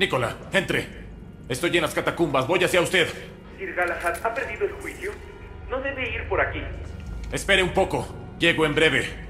Nicola, entre. Estoy en las catacumbas. Voy hacia usted. Sir Galahad ha perdido el juicio. No debe ir por aquí. Espere un poco. Llego en breve.